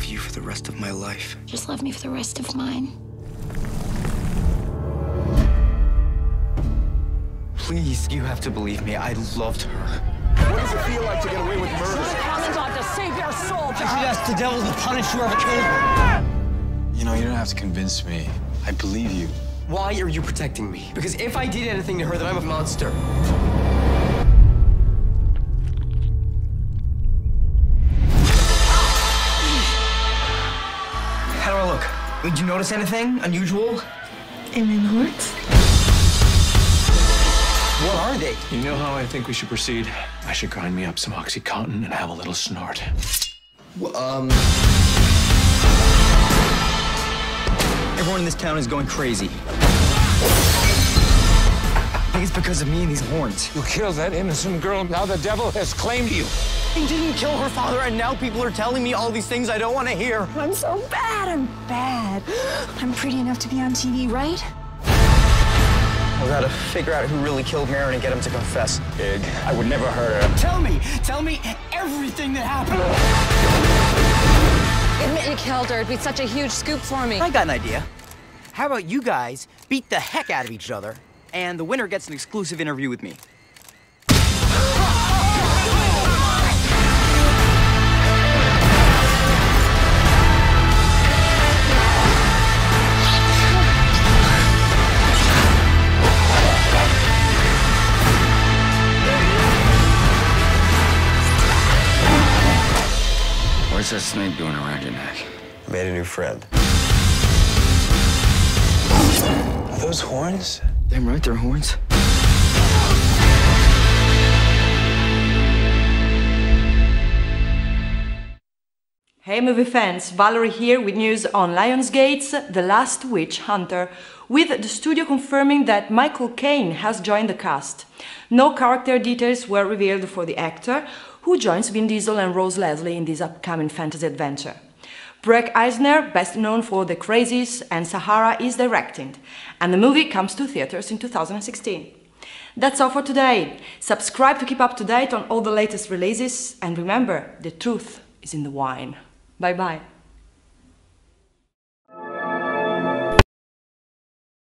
love you for the rest of my life. Just love me for the rest of mine. Please, you have to believe me. I loved her. What does it feel like to get away with murder? Commandant to save your soul. I should ask the devil to punish whoever killed her. You know, you don't have to convince me. I believe you. Why are you protecting me? Because if I did anything to her, then I'm a monster. Did you notice anything unusual? Alien hordes? What are they? You know how I think we should proceed? I should grind me up some Oxycontin and have a little snort. Um. Everyone in this town is going crazy. I it's because of me and these horns. You killed that innocent girl. Now the devil has claimed you. He didn't kill her father, and now people are telling me all these things I don't want to hear. I'm so bad. I'm bad. I'm pretty enough to be on TV, right? I gotta figure out who really killed Merrin and get him to confess. Pig, I would never hurt her. Tell me, tell me everything that happened. Admit you killed her. It'd be such a huge scoop for me. I got an idea. How about you guys beat the heck out of each other, and the winner gets an exclusive interview with me? What's that snake doing around your neck? I made a new friend. Are those horns? Damn right, they're horns. Hey movie fans, Valerie here with news on Lionsgate's The Last Witch Hunter, with the studio confirming that Michael Caine has joined the cast. No character details were revealed for the actor, who joins Vin Diesel and Rose Leslie in this upcoming fantasy adventure. Breck Eisner, best known for The Crazies and Sahara, is directing, and the movie comes to theaters in 2016. That's all for today. Subscribe to keep up to date on all the latest releases, and remember, the truth is in the wine. Bye bye.